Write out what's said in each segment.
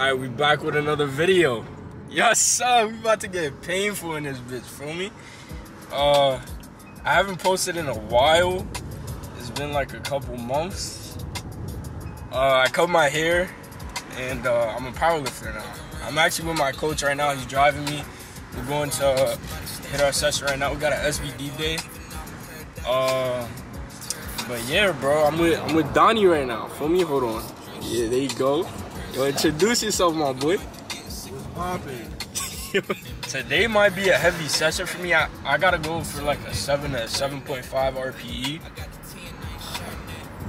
Alright, we back with another video. Yes, sir. We about to get painful in this bitch, feel me? Uh, I haven't posted in a while. It's been like a couple months. Uh, I cut my hair, and uh, I'm a powerlifter now. I'm actually with my coach right now. He's driving me. We're going to uh, hit our session right now. We got an SBD day. Uh, but yeah, bro, I'm with I'm with Donnie right now. Feel me? Hold on. Yeah, there you go. Yo, introduce yourself, my boy. Today might be a heavy session for me. I, I gotta go for like a 7 to 7.5 RPE.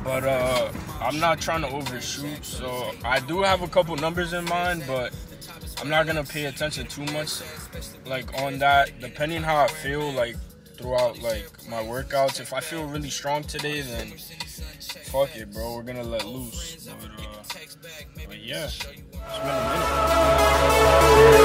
But uh, I'm not trying to overshoot, so I do have a couple numbers in mind, but I'm not gonna pay attention too much like on that. Depending how I feel like throughout like my workouts. If I feel really strong today, then fuck it, bro. We're gonna let loose. But, uh, but yeah, it's been a minute.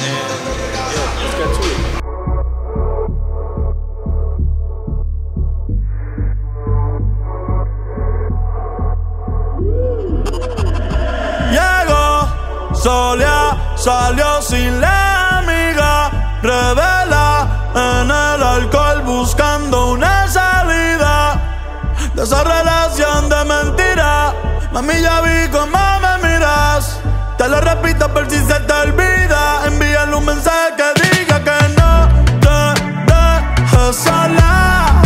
And let's salió sin la amiga, revela en el alcohol buscando una salida de esa relación de mentira. Mami, ya vi cómo me miras. Te lo repito por si se te olvida. Envíale un mensaje que diga que no te dejes sola.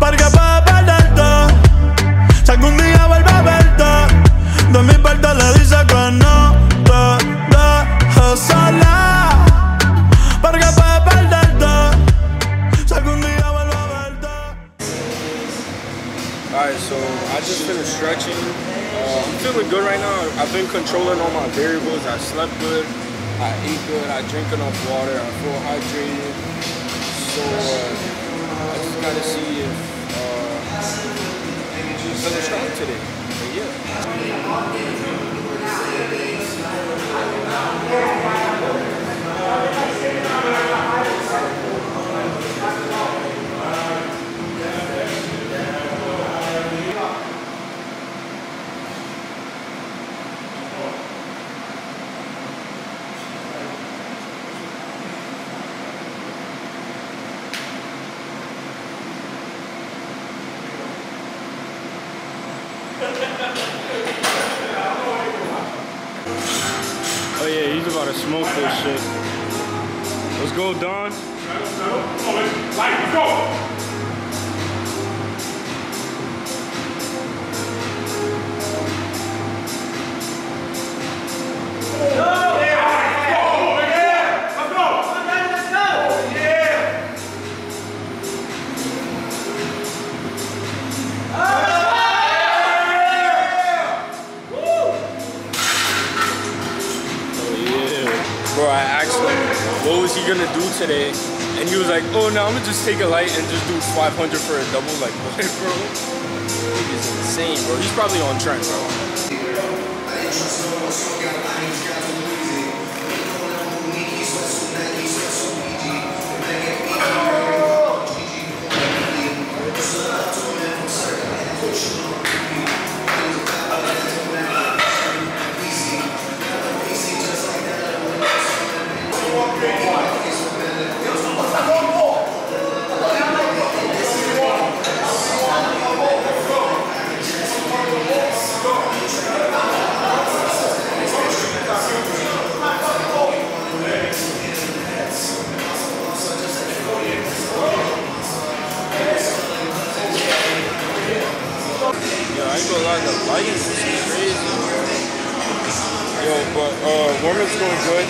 Porque puedo perderte. Si algún día vuelve a verte, de mi parte le dice que no te dejes sola. Porque puedo perderte. Si algún día vuelve a verte. Alright, so I just finished stretching. Feeling good right now. I've been controlling all my variables. I slept good. I ate good. I drink enough water. I feel hydrated. So uh, I just gotta see if uh, I'm feeling strong today. But yeah. Oh yeah, he's about to smoke this shit. Let's go, Don. Let's go. What was he gonna do today? And he was like, oh no, I'm gonna just take a light and just do 500 for a double. Like, what, bro? He's insane, bro. He's probably on tren, bro. Uh, warm-up's going good.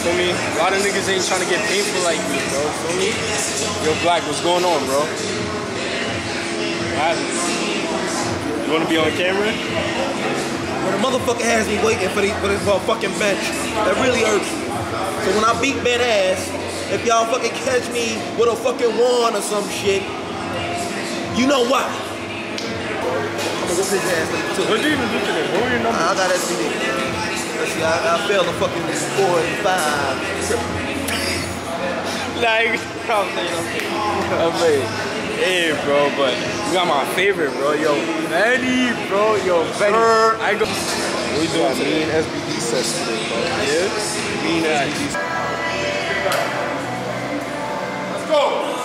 Feel me? A lot of niggas ain't trying to get painful like me, bro. Feel me? Yo, Black, what's going on, bro? You wanna be on camera? When a motherfucker has me waiting for, the, for this motherfucking bench, that really hurts me. So when I beat that ass, if y'all fucking catch me with a fucking wand or some shit, you know why. I'm gonna whoop his ass too. What did you even do today? What were your numbers? I got SBD. I, I failed a fucking four and five. Like, I'm playing, I'm. Hey, bro, but you got my favorite, bro. Yo, Benny, bro. Yo, Benny. I go. What we doing today? Me and SBD today, bro. Yeah? Me and SBD. Let's go.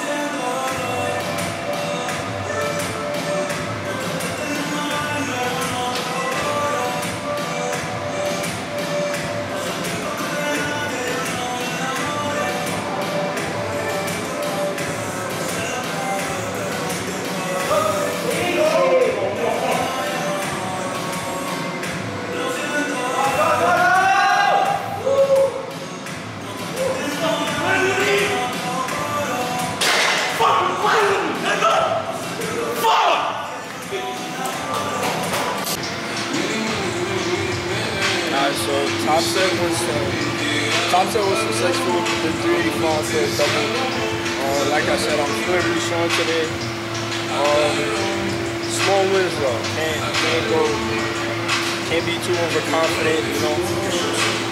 Was uh, top set was successful. The 385 for a double. Uh, like I said, I'm feeling really strong today. Um, small wins though. Can't can't go can't be too overconfident, you know.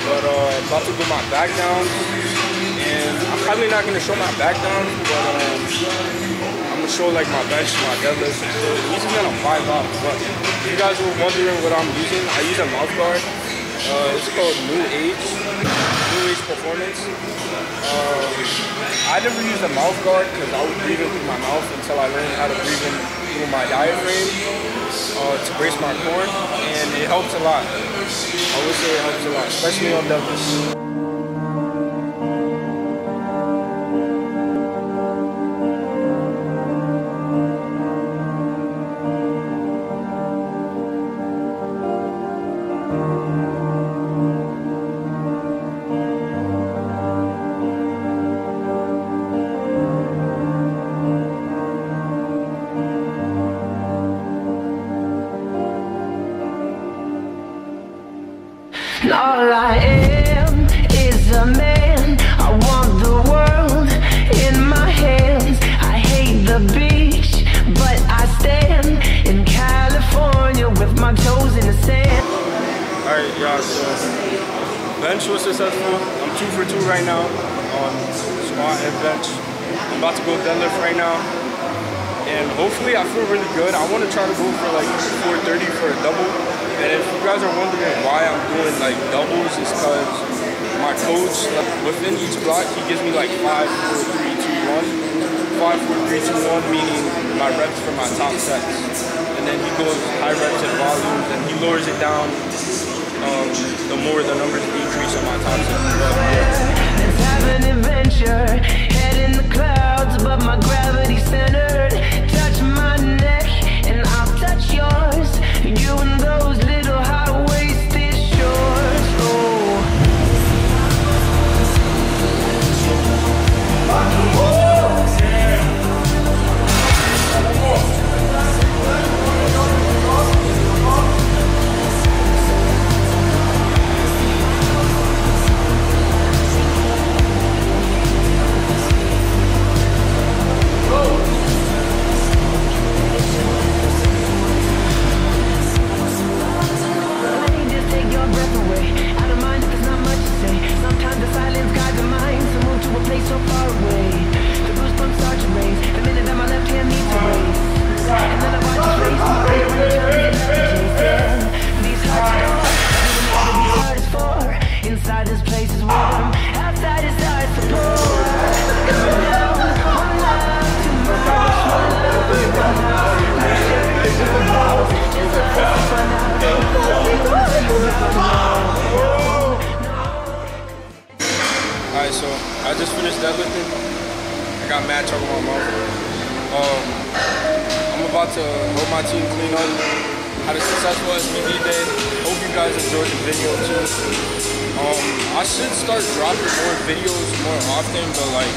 But uh, about to do my back down, and I'm probably not gonna show my back down, but um, I'm gonna show like my bench, my deadlifts, and shit. These are gonna vibe out. But you guys were wondering what I'm using, I use a mouth guard. Uh, it's called New Age, New Age Performance. Um, I never used a mouth guard because I was breathing through my mouth until I learned how to breathe in through my diaphragm uh, to brace my core, and it helps a lot. I would say it helps a lot, especially on deadlifts. Successful. I'm two for two right now on squat and bench. I'm about to go deadlift right now. And hopefully I feel really good. I want to try to go for like 430 for a double. And if you guys are wondering why I'm doing like doubles, it's because my coach, like, within each block, he gives me like 5, 4, 3, 2, 1. 5, 4, 3, 2, 1, meaning my reps for my top sets. And then he goes high reps and volumes and he lowers it down um, the more the numbers decrease on my. Let's have an adventure. Head in the clouds, but my gravity centered. Just finished deadlifting. I got mad choke in my mouth. Um, I'm about to help my team clean up. Had a successful SBD day. Hope you guys enjoyed the video too. Um, I should start dropping more videos more often, but like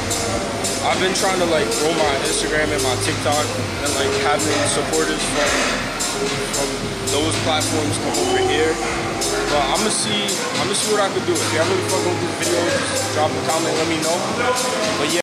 I've been trying to like grow my Instagram and my TikTok and like having supporters from from those platforms come over here. But I'm gonna see, I'm gonna see what I can do. If y'all really fucking with this video, drop a comment, let me know. But yeah.